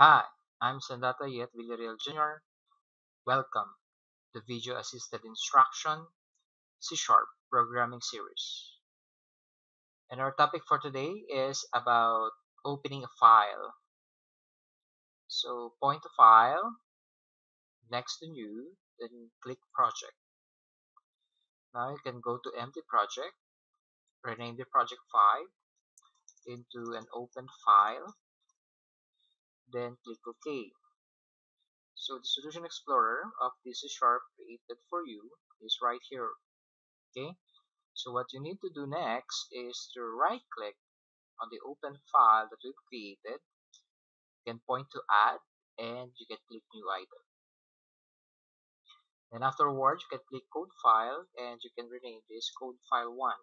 Hi, I'm Sandata Yet Villarreal Jr. Welcome to Video Assisted Instruction C Sharp Programming Series. And our topic for today is about opening a file. So point to file, next to new, then click project. Now you can go to empty project, rename the project file into an open file, then click OK. So the Solution Explorer of this Sharp created for you is right here. Okay, so what you need to do next is to right click on the open file that we've created. You can point to add and you can click new item. Then afterwards you can click code file and you can rename this code file 1.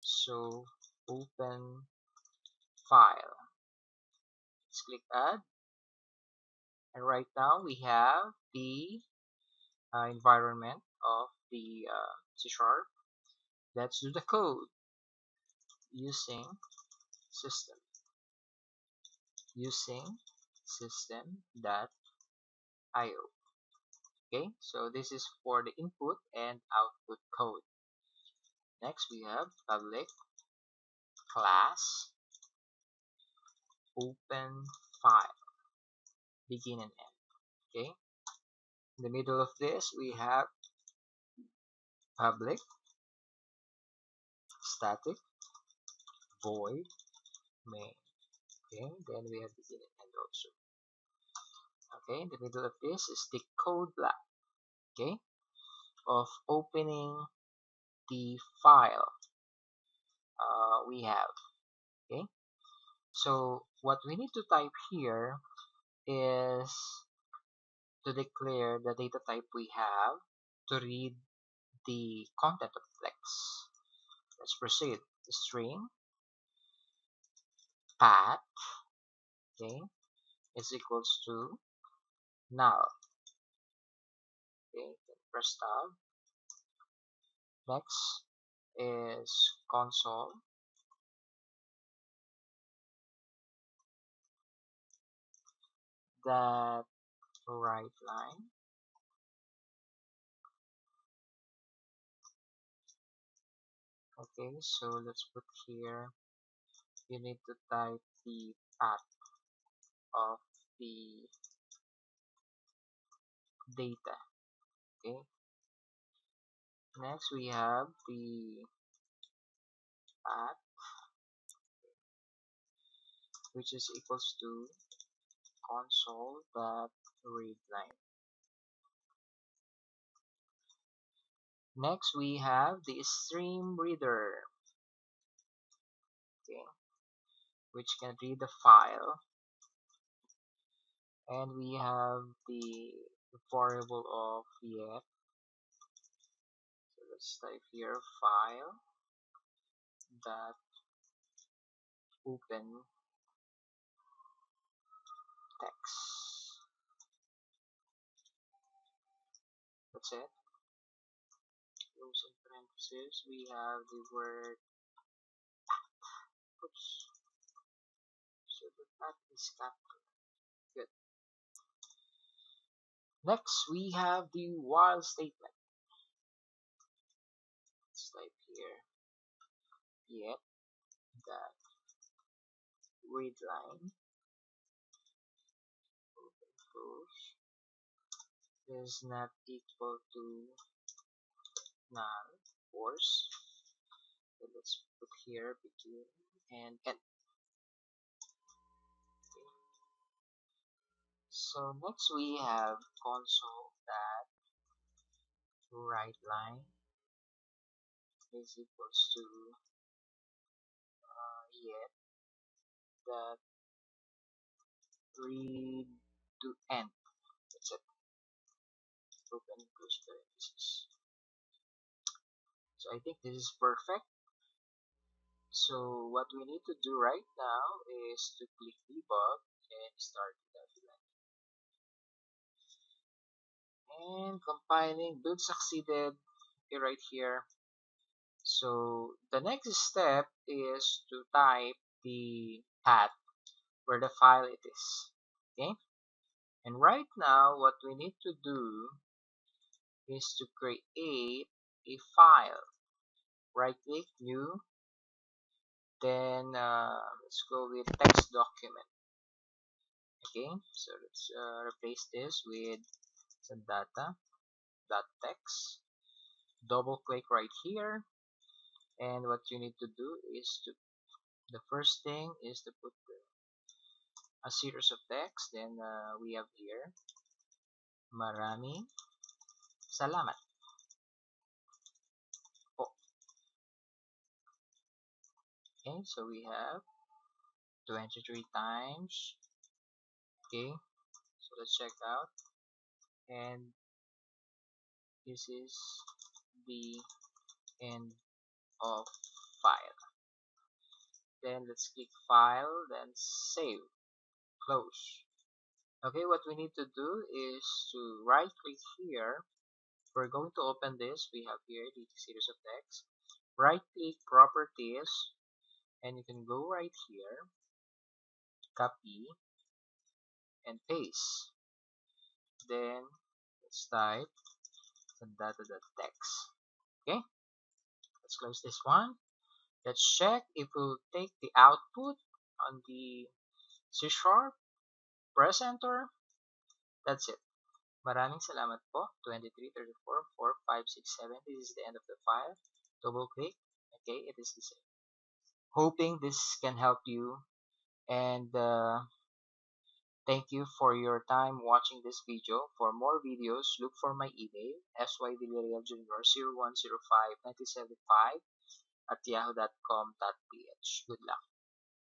So open file. Let's click add. And right now we have the uh, environment of the uh, C Sharp. Let's do the code using system. Using system.io okay so this is for the input and output code. Next we have public class open file begin and end okay? In the middle of this we have public static void main okay? Then we have begin and end also okay? In the middle of this is the code block okay? Of opening the file uh, we have okay so what we need to type here is to declare the data type we have to read the content of flex. Let's proceed. String path okay is equals to null. Okay, press tab. Next is console that write line. Okay so let's put here you need to type the path of the data okay? Next we have the path which is equals to console dot read line next we have the stream reader okay which can read the file. And we have the variable of yet. So let's type here file dot open text that's it. In parentheses. We have the word oops. So the path is capital good. Next we have the while statement. Let's type here. Yet that read line close is not equal to null force so let's put here begin and end okay. so next we have console that write line is equals to uh, yet that read to n. that's it. Open close parenthesis so I think this is perfect. So what we need to do right now is to click debug and start debugging and compiling build succeeded right here. So the next step is to type the path where the file it is okay and right now what we need to do is to create a file. Right click new then uh, let's go with text document. Okay so let's uh, replace this with some data dot text. Double click right here. And what you need to do is to the first thing is to put the, a series of text then uh, we have here. Marami. Salamat. Po okay so we have 23 times. Okay so let's check out. And this is the end of file. Then let's click file then save close. Okay what we need to do is to right click here. We're going to open this. We have here the series of text. Right click properties and you can go right here. Copy and paste. Then let's type some data.text okay let's close this one. Let's check if we'll take the output on the C sharp press enter. That's it. Maraming salamat po. 23 34 4 5 6 7 this is the end of the file. Double click. Okay it is the same. Hoping this can help you. And uh, Thank you for your time watching this video. For more videos, look for my email, syvillarrealjr0105 at yahoo.com.ph. Good luck.